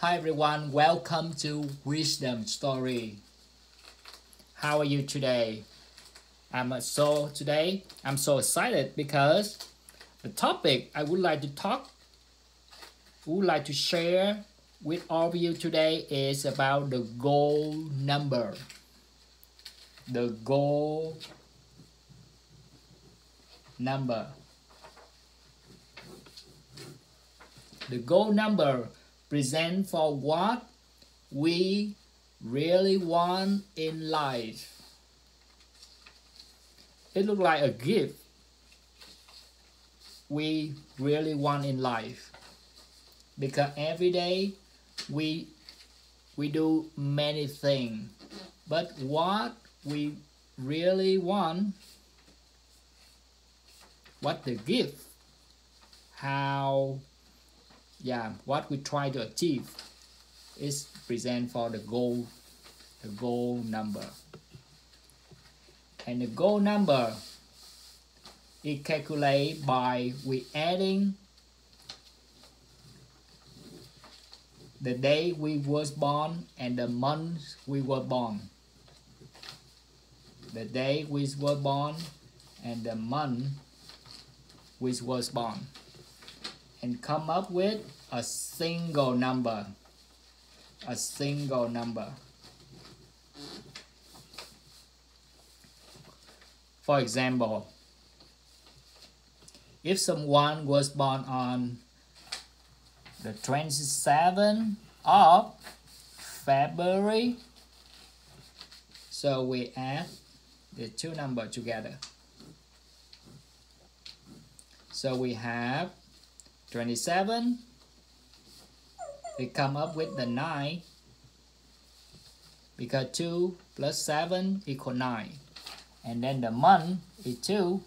Hi everyone, welcome to Wisdom Story. How are you today? I'm so today I'm so excited because the topic I would like to talk would like to share with all of you today is about the goal number. The goal number. The goal number present for what we really want in life. It looks like a gift we really want in life because every day we we do many things but what we really want what the gift how yeah what we try to achieve is present for the goal the goal number. And the goal number is calculated by we adding the day we was born and the month we were born. The day we were born and the month we was born and come up with a single number. A single number. For example if someone was born on the 27th of February so we add the two numbers together. So we have 27 we come up with the 9 because 2 plus 7 equal 9 and then the month is 2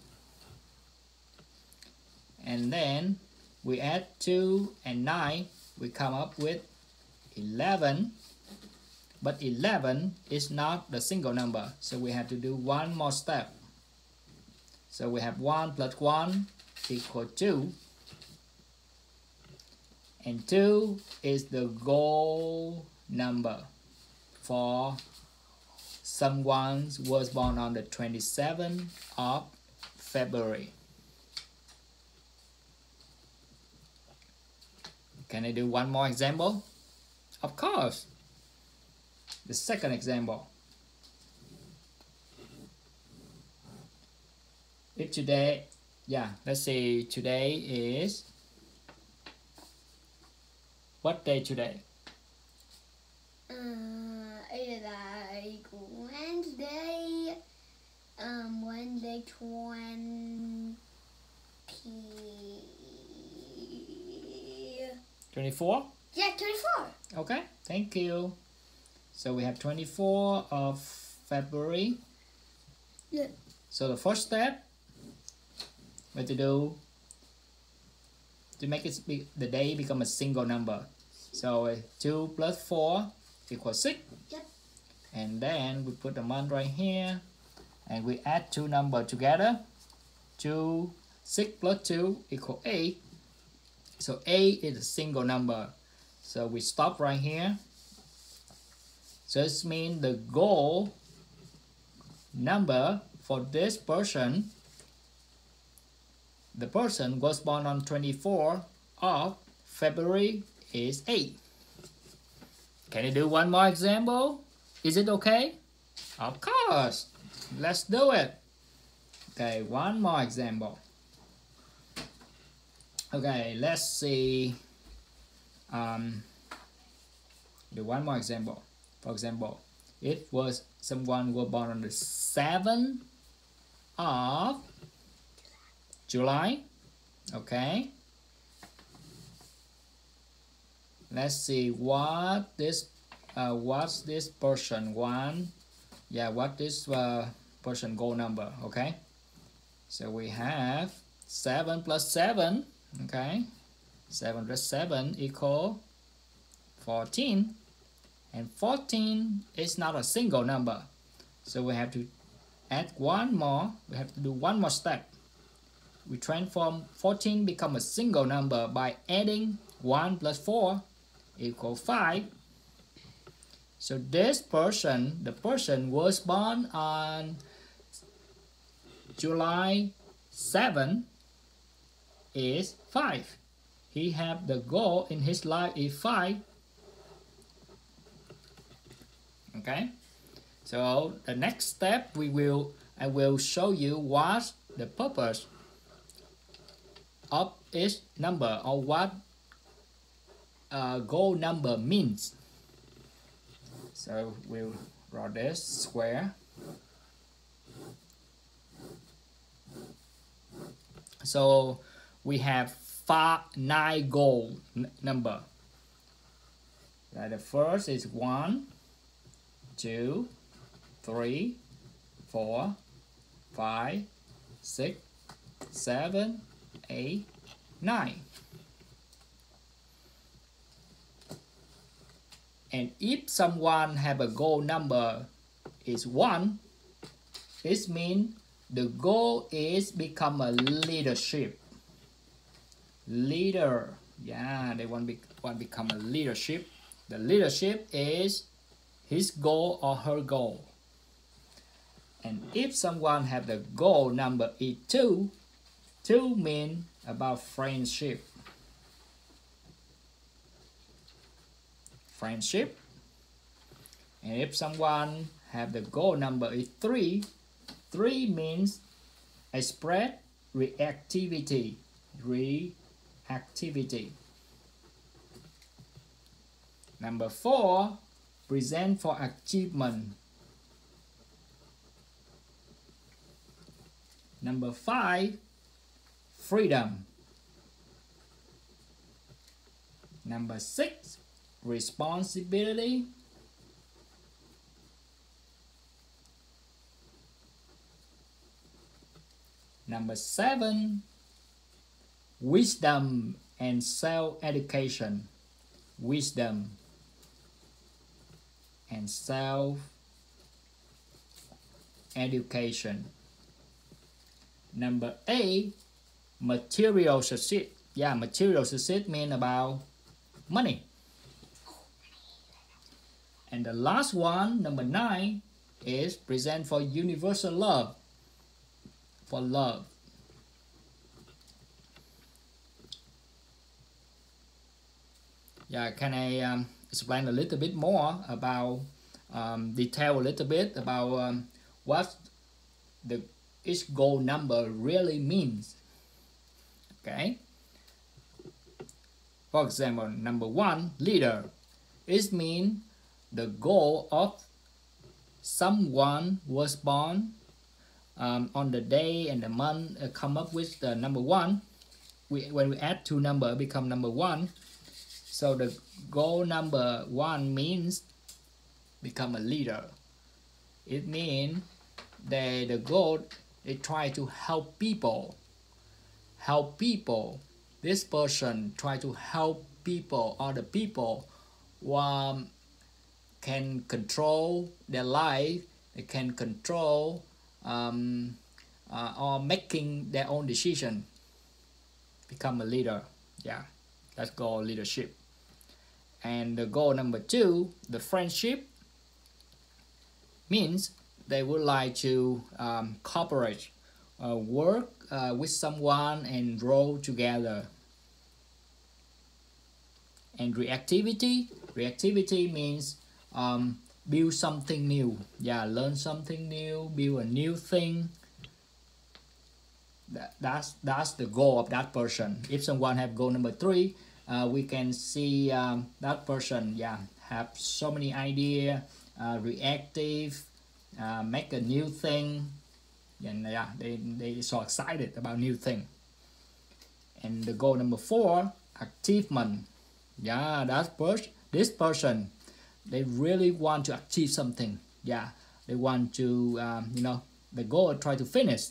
and then we add 2 and 9 we come up with 11 but 11 is not the single number. So we have to do one more step. So we have 1 plus 1 equal 2 and 2 is the goal number for someone was born on the 27th of February. Can I do one more example? Of course. The second example. If today, yeah, let's say today is What day today? Uh, it's like Wednesday, um, Wednesday twenty. 24? Yeah, twenty-four. Okay, thank you. So we have 24 of February. Yeah. So the first step, what to do to make it be, the day become a single number. So uh, 2 plus 4 equals 6. Yep. And then we put the month right here. And we add two numbers together. 2, 6 plus 2 equal 8. So 8 is a single number. So we stop right here. So this means the goal number for this person the person was born on 24 of February is 8. Can you do one more example? Is it okay? Of course. Let's do it. Okay, one more example. Okay, let's see. Um, do one more example. For example, it was someone was born on the 7th of July. Okay. Let's see what this uh, what's this person one yeah what this uh, person goal number okay? So we have 7 plus 7 okay? 7 plus 7 equal 14 and 14 is not a single number. So we have to add one more we have to do one more step. We transform 14 become a single number by adding 1 plus 4 equal 5. So this person, the person was born on July 7 is 5. He have the goal in his life is 5. Okay. So the next step we will I will show you what the purpose of each number or what uh, goal number means. So we'll draw this square. So we have five, nine goal number. Right, the first is one, two, three, four, five, six, seven, eight, nine. And if someone have a goal number is 1, this means the goal is become a leadership. Leader. Yeah, they want, be, want become a leadership. The leadership is his goal or her goal. And if someone have the goal number is 2, 2 mean about friendship. Friendship. And if someone have the goal number is 3, 3 means express creativity. Creativity. Number 4, present for achievement. Number 5, freedom. Number 6, responsibility. Number seven wisdom and self-education. Wisdom and self-education. Number eight material success. Yeah material success mean about money and the last one, number nine, is present for universal love. For love. Yeah, can I um, explain a little bit more about um, detail a little bit about um, what the each goal number really means? Okay. For example, number one, leader. It means the goal of someone was born um, on the day and the month uh, come up with the number one. We, when we add two number become number one. So the goal number one means become a leader. It means they the goal they try to help people. Help people. This person try to help people other people um, can control their life they can control um, uh, or making their own decision. Become a leader. Yeah that's called leadership. And the goal number two the friendship means they would like to um, cooperate uh, work uh, with someone and grow together. And creativity creativity means um, build something new. Yeah learn something new build a new thing. That, that's that's the goal of that person. If someone have goal number three uh, we can see um, that person yeah have so many idea uh, reactive uh, make a new thing. And yeah they they so excited about new thing. And the goal number four achievement. Yeah that person this person they really want to achieve something. Yeah they want to um, you know the goal try to finish.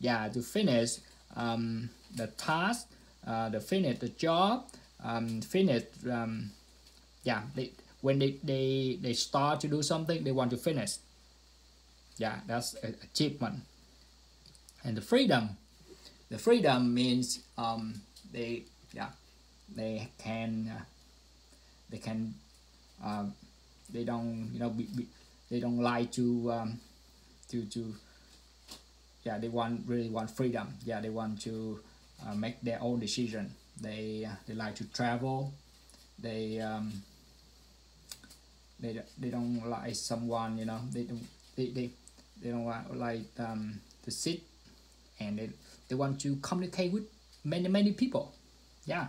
Yeah to finish um, the task uh, the finish the job um, finish um, yeah they when they, they they start to do something they want to finish. Yeah that's achievement. And the freedom the freedom means um, they yeah they can uh, they can uh, they don't you know be, be, they don't like to um, to to yeah they want really want freedom. Yeah they want to uh, make their own decision. They uh, they like to travel. They um, they they don't like someone you know they don't they they, they don't like um, to sit and they, they want to communicate with many many people. Yeah.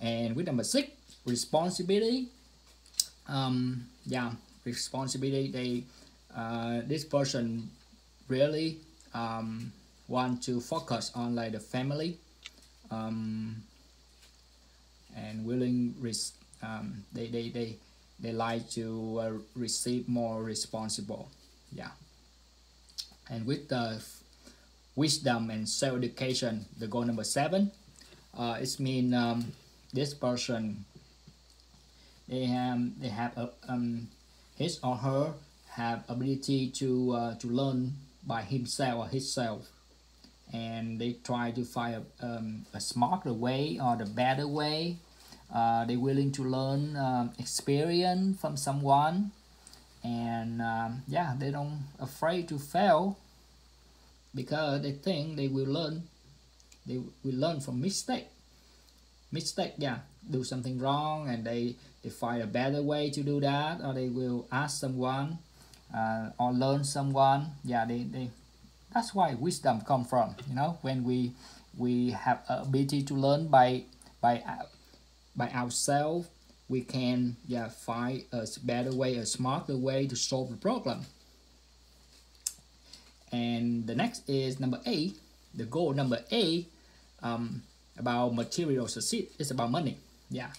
And with number six responsibility um yeah responsibility they uh, this person really um, want to focus on like the family um, and willing um, they, they, they, they like to uh, receive more responsible yeah. And with the wisdom and self-education the goal number seven uh, it means um, this person they have they have a, um, his or her have ability to uh, to learn by himself or himself and they try to find a, um, a smarter way or the better way. Uh, they're willing to learn um, experience from someone. And um, yeah they don't afraid to fail because they think they will learn they will learn from mistake mistake yeah do something wrong and they they find a better way to do that or they will ask someone uh, or learn someone. Yeah they, they that's why wisdom come from you know when we we have ability to learn by by by ourselves we can yeah find a better way a smarter way to solve the problem. And the next is number eight. The goal number eight um, about material success it's about money. Yeah.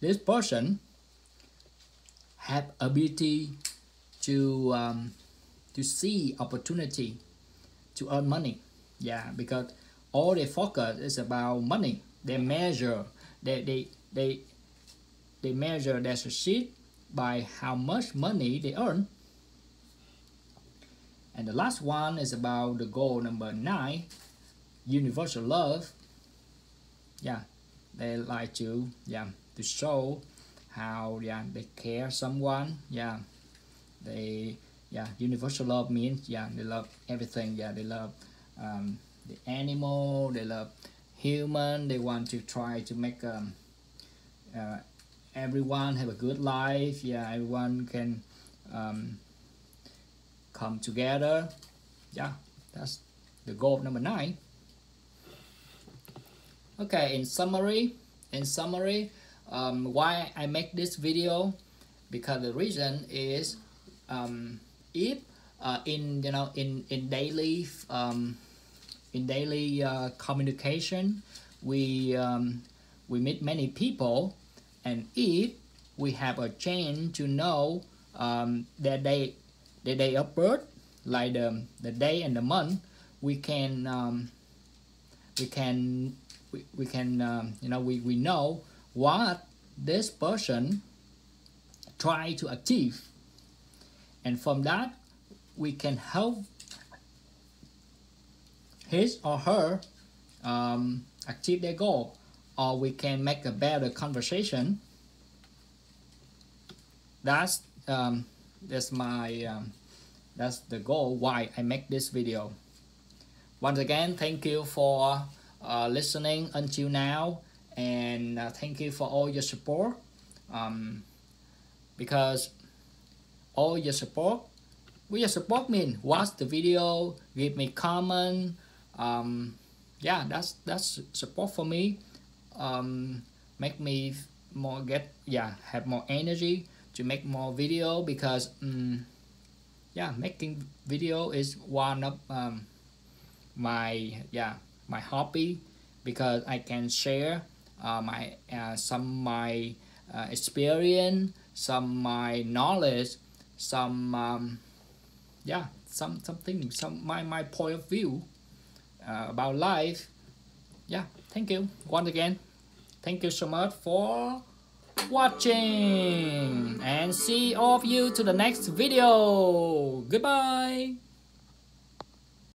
This person have ability to um, to see opportunity to earn money. Yeah because all they focus is about money. They measure they they they they measure their success by how much money they earn. And the last one is about the goal number nine universal love yeah. They like to yeah to show how yeah they care someone yeah. They yeah universal love means yeah they love everything yeah. They love um, the animal they love human they want to try to make um, uh, everyone have a good life yeah. Everyone can um, come together. Yeah that's the goal number nine okay in summary in summary um, why I make this video because the reason is um, if uh, in you know in in daily um, in daily uh, communication we um, we meet many people and if we have a chance to know um, their day the day of birth like the, the day and the month we can um, we can we, we can um, you know we, we know what this person try to achieve. And from that we can help his or her um, achieve their goal. Or we can make a better conversation. That's um, that's my um, that's the goal why I make this video. Once again thank you for uh, listening until now and uh, thank you for all your support. Um, because all your support with your support mean watch the video give me comment um, yeah that's that's support for me. Um, make me more get yeah have more energy to make more video because um, yeah making video is one of um, my yeah my hobby because I can share uh, my uh, some my uh, experience some my knowledge some um, yeah some something some my my point of view uh, about life. Yeah thank you once again. Thank you so much for watching and see all of you to the next video. Goodbye